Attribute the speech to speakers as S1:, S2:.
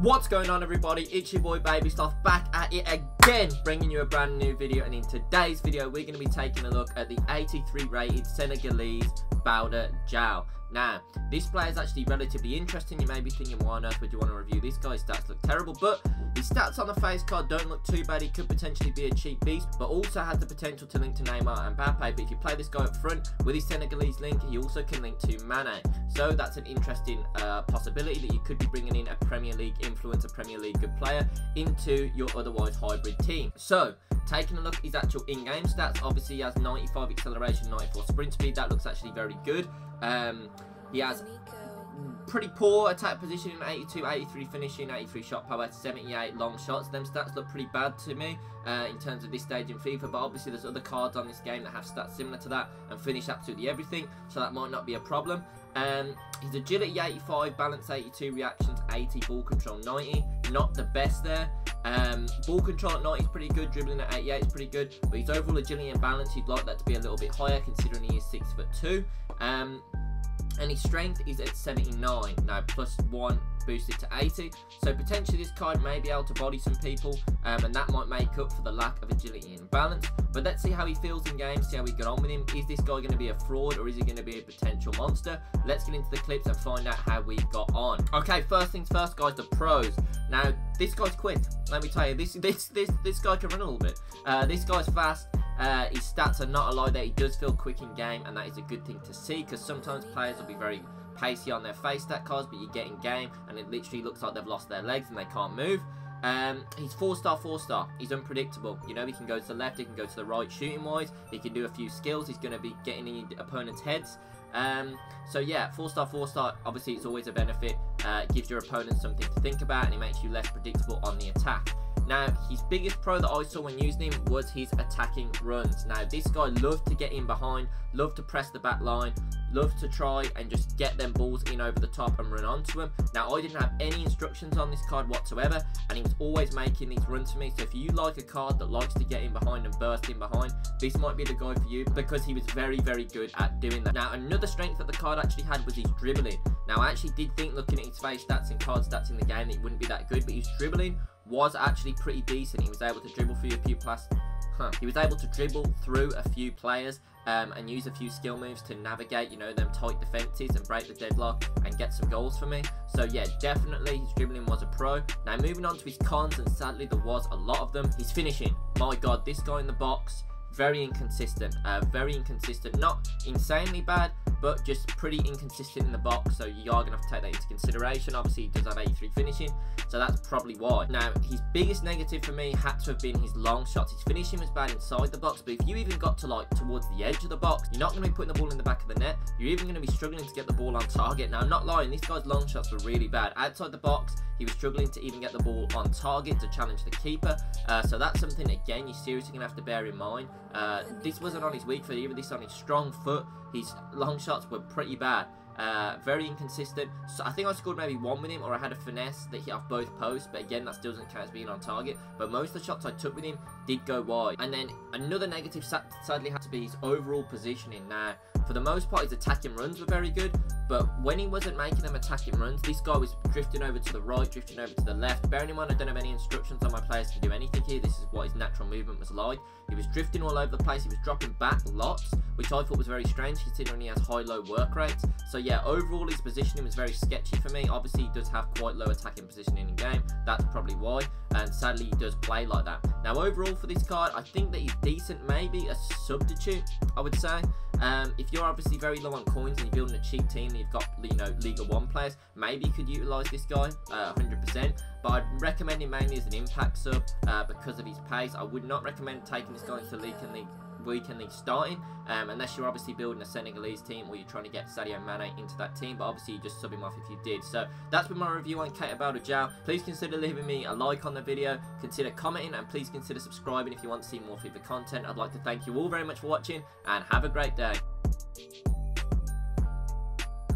S1: What's going on everybody, it's your boy Baby Sloth back at it again, bringing you a brand new video and in today's video we're going to be taking a look at the 83 rated Senegalese Balde Diao. Now, this player is actually relatively interesting. You may be thinking, why on earth would you want to review this guy? His stats look terrible, but his stats on the face card don't look too bad. He could potentially be a cheap beast, but also has the potential to link to Neymar and Mbappe. But if you play this guy up front with his Senegalese link, he also can link to Mane. So that's an interesting uh, possibility that you could be bringing in a Premier League influencer, Premier League good player into your otherwise hybrid team. So, taking a look at his actual in-game stats, obviously he has 95 acceleration, 94 sprint speed. That looks actually very good. Um, he has pretty poor attack positioning, 82, 83 finishing, 83 shot power, 78 long shots. Them stats look pretty bad to me uh, in terms of this stage in FIFA, but obviously there's other cards on this game that have stats similar to that and finish absolutely everything, so that might not be a problem. Um, his agility 85, balance 82, reactions 80, ball control 90. Not the best there. Um, ball control at 90 is pretty good, dribbling at 88 is pretty good, but his overall agility and balance, you'd like that to be a little bit higher considering he is 6 foot 2. Um, and his strength is at 79 now plus 1 boosted to 80 so potentially this card may be able to body some people um, and that might make up for the lack of agility and balance. But let's see how he feels in game see how we get on with him. Is this guy going to be a fraud or is he going to be a potential monster? Let's get into the clips and find out how we got on. Okay first things first guys the pros. Now this guy's quick. Let me tell you this this this this guy can run a little bit. Uh, this guy's fast uh, his stats are not a lie that he does feel quick in game, and that is a good thing to see because sometimes players will be very pacey on their face stat cards, but you get in game and it literally looks like they've lost their legs and they can't move. Um, he's four star, four star. He's unpredictable. You know, he can go to the left, he can go to the right shooting wise. He can do a few skills. He's going to be getting in opponent's heads. Um, so yeah, four star, four star. Obviously, it's always a benefit. Uh, gives your opponent something to think about, and it makes you less predictable on the attack. Now, his biggest pro that I saw when using him was his attacking runs. Now, this guy loved to get in behind, loved to press the back line, loved to try and just get them balls in over the top and run onto him. Now, I didn't have any instructions on this card whatsoever, and he was always making these runs for me. So if you like a card that likes to get in behind and burst in behind, this might be the guy for you because he was very, very good at doing that. Now, another strength that the card actually had was his dribbling. Now, I actually did think looking at his face stats and card stats in the game that it wouldn't be that good, but his dribbling was actually pretty decent. He was able to dribble through a few plus. Huh. He was able to dribble through a few players um, and use a few skill moves to navigate, you know, them tight defenses and break the deadlock and get some goals for me. So yeah, definitely his dribbling was a pro. Now moving on to his cons, and sadly there was a lot of them. His finishing. My God, this guy in the box very inconsistent. Uh, very inconsistent. Not insanely bad, but just pretty inconsistent in the box. So you are going to have to take that into consideration. Obviously, he does have 83 finishing, so that's probably why. Now, his biggest negative for me had to have been his long shots. His finishing was bad inside the box, but if you even got to like towards the edge of the box, you're not going to be putting the ball in the back of the net. You're even going to be struggling to get the ball on target. Now, I'm not lying. This guy's long shots were really bad. Outside the box, he was struggling to even get the ball on target to challenge the keeper. Uh, so that's something, again, you're seriously going to have to bear in mind. Uh, this wasn't on his weak foot either, this on his strong foot. His long shots were pretty bad. Uh, very inconsistent. So I think I scored maybe one with him, or I had a finesse that hit off both posts. But again, that still doesn't count as being on target. But most of the shots I took with him did go wide. And then another negative sadly had to be his overall positioning. Now, for the most part, his attacking runs were very good, but when he wasn't making them attacking runs, this guy was drifting over to the right, drifting over to the left. Bearing in mind, I don't have any instructions on my players to do anything here. This is what his natural movement was like. He was drifting all over the place. He was dropping back lots, which I thought was very strange considering he has high-low work rates. So yeah, overall his positioning was very sketchy for me. Obviously, he does have quite low attacking positioning in game. That's probably why. And sadly, he does play like that. Now, overall for this card, I think that he's decent. Maybe a substitute, I would say. Um, if you're obviously very low on coins and you're building a cheap team and you've got, you know, League of One players, maybe you could utilise this guy uh, 100%. But I'd recommend him mainly as an impact sub uh, because of his pace. I would not recommend taking this guy into League and League weekend league starting, um, unless you're obviously building a Senegalese team or you're trying to get Sadio Mane into that team, but obviously you just sub him off if you did. So that's been my review on Keita Diao. Please consider leaving me a like on the video, consider commenting, and please consider subscribing if you want to see more FIFA content. I'd like to thank you all very much for watching, and have a great day.